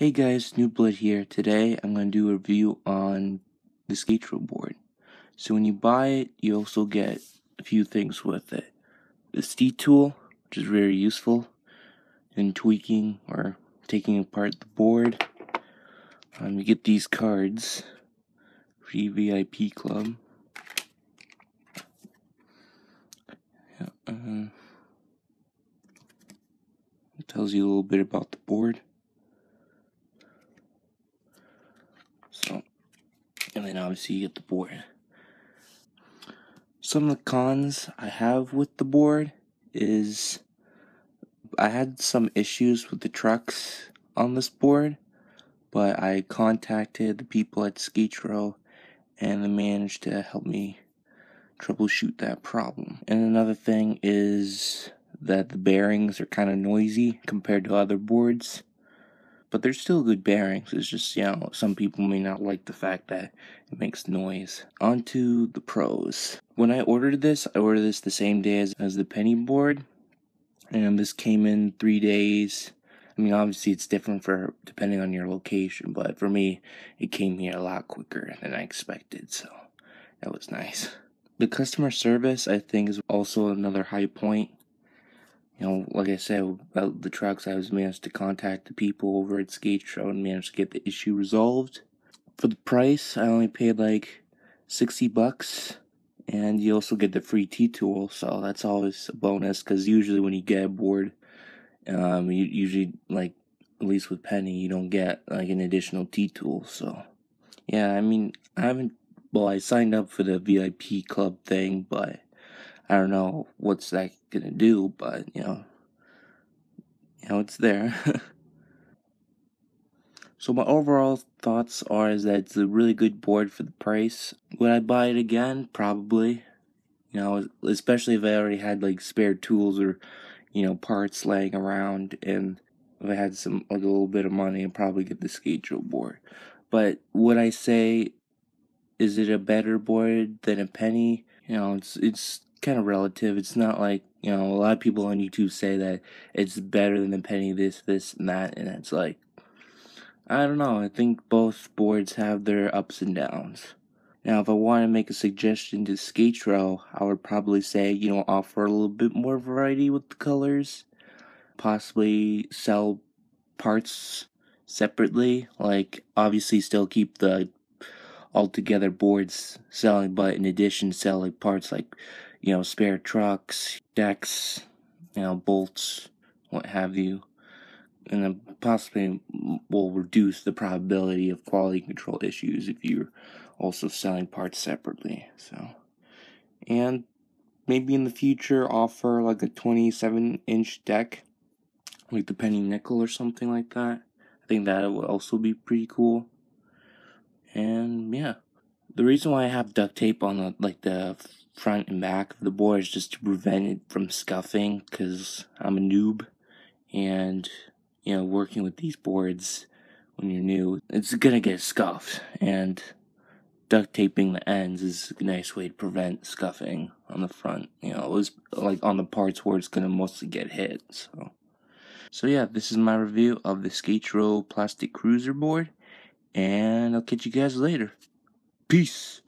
Hey guys, New Blood here. Today I'm going to do a review on the Skatro board. So when you buy it, you also get a few things with it. The steed tool, which is very useful in tweaking or taking apart the board. Um, you get these cards, free VIP club. Yeah, uh, it tells you a little bit about the board. So, and then obviously you get the board. Some of the cons I have with the board is I had some issues with the trucks on this board, but I contacted the people at Skatro and they managed to help me troubleshoot that problem. And another thing is that the bearings are kind of noisy compared to other boards but they're still good bearings. It's just, you know, some people may not like the fact that it makes noise. On to the pros. When I ordered this, I ordered this the same day as, as the penny board, and this came in three days. I mean, obviously, it's different for depending on your location, but for me, it came here a lot quicker than I expected, so that was nice. The customer service, I think, is also another high point you know, like I said about the trucks, I was managed to contact the people over at Skatro and managed to get the issue resolved. For the price, I only paid like 60 bucks, and you also get the free T tool, so that's always a bonus because usually when you get a board, um, you usually like at least with Penny, you don't get like an additional T tool. So, yeah, I mean, I haven't. Well, I signed up for the VIP club thing, but I don't know what's that gonna do, but you know, you know, it's there. so my overall thoughts are is that it's a really good board for the price. Would I buy it again? Probably. You know, especially if I already had like spare tools or, you know, parts laying around and if I had some like a little bit of money I'd probably get the Skatro board. But would I say is it a better board than a penny? You know, it's it's kind of relative. It's not like, you know, a lot of people on YouTube say that it's better than the penny this, this, and that, and it's like, I don't know. I think both boards have their ups and downs. Now, if I want to make a suggestion to Skatro, I would probably say, you know, offer a little bit more variety with the colors. Possibly sell parts separately. Like, obviously, still keep the altogether boards selling, but in addition, sell like parts like you know, spare trucks, decks, you know, bolts, what have you. And then possibly will reduce the probability of quality control issues if you're also selling parts separately. So, and maybe in the future offer like a 27 inch deck, like the penny nickel or something like that. I think that would also be pretty cool. And yeah, the reason why I have duct tape on the like the front and back of the boards just to prevent it from scuffing because I'm a noob. And you know working with these boards when you're new it's gonna get scuffed. And duct taping the ends is a nice way to prevent scuffing on the front you know it was like on the parts where it's gonna mostly get hit so. So yeah this is my review of the Skatro plastic cruiser board and I'll catch you guys later. Peace